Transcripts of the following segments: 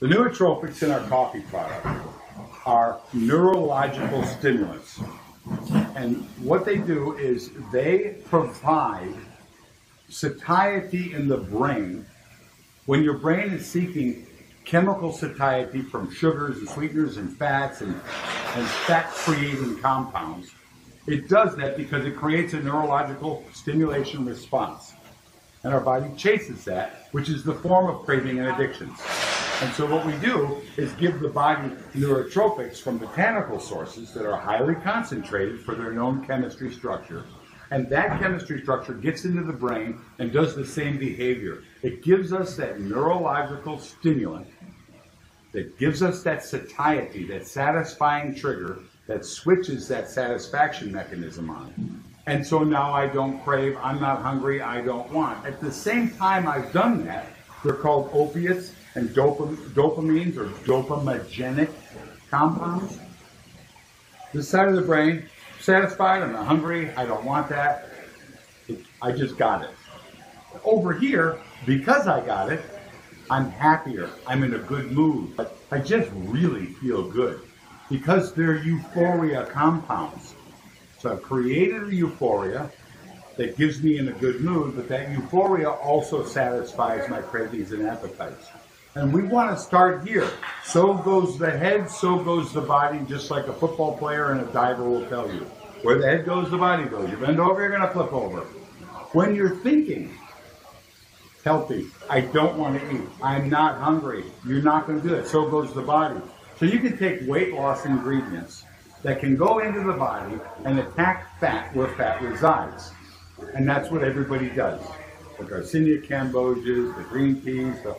The nootropics in our coffee product are neurological stimulants. And what they do is they provide satiety in the brain when your brain is seeking chemical satiety from sugars and sweeteners and fats and, and fat creating compounds. It does that because it creates a neurological stimulation response. And our body chases that, which is the form of craving and addictions. And so what we do is give the body neurotropics from botanical sources that are highly concentrated for their known chemistry structure. And that chemistry structure gets into the brain and does the same behavior. It gives us that neurological stimulant that gives us that satiety, that satisfying trigger that switches that satisfaction mechanism on. And so now I don't crave, I'm not hungry, I don't want. At the same time I've done that, they're called opiates and dopam- dopamines or dopamogenic compounds. This side of the brain, satisfied, I'm not hungry, I don't want that. I just got it. Over here, because I got it, I'm happier, I'm in a good mood. I just really feel good because they're euphoria compounds. So I've created a euphoria that gives me in a good mood, but that euphoria also satisfies my cravings and appetites. And we want to start here. So goes the head, so goes the body, just like a football player and a diver will tell you. Where the head goes, the body goes. You bend over, you're going to flip over. When you're thinking healthy, I don't want to eat, I'm not hungry, you're not going to do it. So goes the body. So you can take weight loss ingredients that can go into the body and attack fat where fat resides. And that's what everybody does. The Garcinia cambogias, the green teas, the,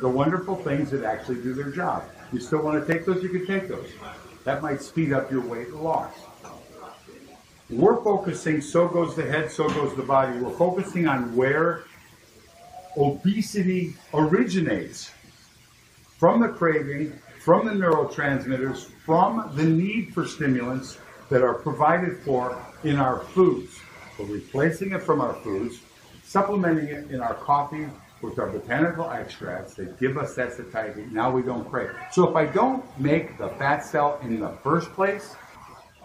the wonderful things that actually do their job. You still want to take those, you can take those. That might speed up your weight loss. We're focusing, so goes the head, so goes the body. We're focusing on where obesity originates from the craving, from the neurotransmitters, from the need for stimulants that are provided for in our foods. We're replacing it from our foods, supplementing it in our coffee with our botanical extracts that give us that satiety. Now we don't crave. So if I don't make the fat cell in the first place,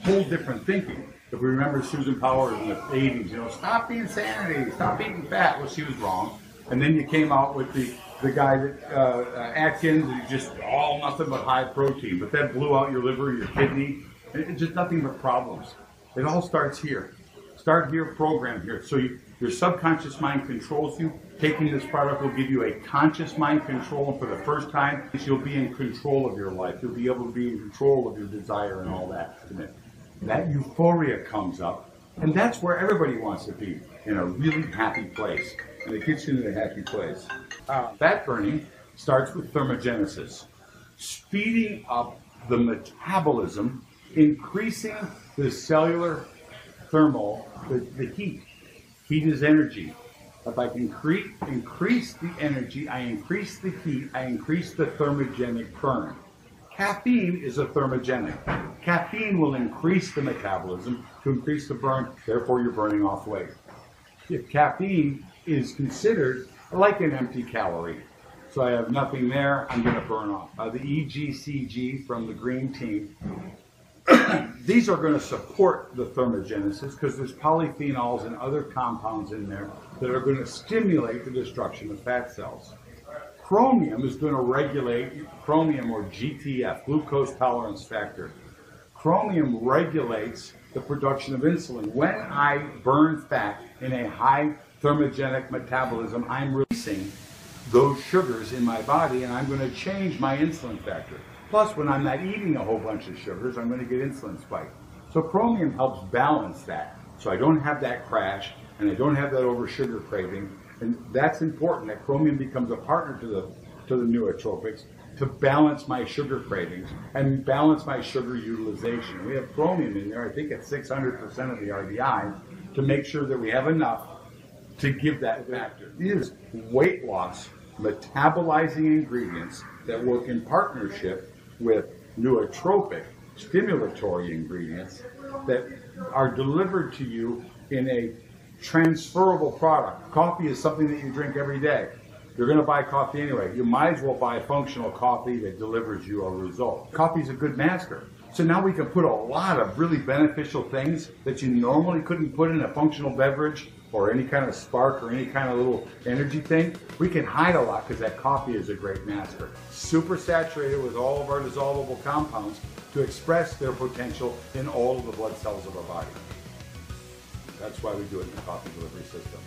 whole different thinking. If we remember Susan Powter in the 80s, you know, stop the insanity, stop eating fat. Well, she was wrong. And then you came out with the, the guy that, uh, uh, Atkins, and just all nothing but high protein. But that blew out your liver, your kidney. It's just nothing but problems. It all starts here. Start here, program here. So you, your subconscious mind controls you. Taking this product will give you a conscious mind control. And for the first time, you'll be in control of your life. You'll be able to be in control of your desire and all that. That euphoria comes up. And that's where everybody wants to be, in a really happy place. And it gets you in a happy place. Uh, fat burning starts with thermogenesis, speeding up the metabolism, increasing the cellular thermal, the, the heat. Heat is energy. If I can cre- increase the energy, I increase the heat, I increase the thermogenic burn. Caffeine is a thermogenic. Caffeine will increase the metabolism to increase the burn, therefore you're burning off weight. If caffeine is considered like an empty calorie, so I have nothing there, I'm going to burn off. Uh, the EGCG from the green tea, these are going to support the thermogenesis because there's polyphenols and other compounds in there that are going to stimulate the destruction of fat cells. Chromium is going to regulate chromium or GTF, glucose tolerance factor. Chromium regulates the production of insulin. When I burn fat in a high thermogenic metabolism, I'm releasing those sugars in my body and I'm going to change my insulin factor. Plus, when I'm not eating a whole bunch of sugars, I'm going to get insulin spike. So chromium helps balance that. So I don't have that crash and I don't have that over sugar craving. And that's important that chromium becomes a partner to the to the nootropics to balance my sugar cravings and balance my sugar utilization. We have chromium in there, I think at 600% of the RDI, to make sure that we have enough to give that factor. These weight loss metabolizing ingredients that work in partnership with nootropic stimulatory ingredients that are delivered to you in a transferable product. Coffee is something that you drink every day. You're going to buy coffee anyway. You might as well buy functional coffee that delivers you a result. Coffee is a good masker. So now we can put a lot of really beneficial things that you normally couldn't put in a functional beverage or any kind of spark or any kind of little energy thing. We can hide a lot because that coffee is a great masker. Super saturated with all of our dissolvable compounds to express their potential in all of the blood cells of our body. That's why we do it in the coffee delivery system.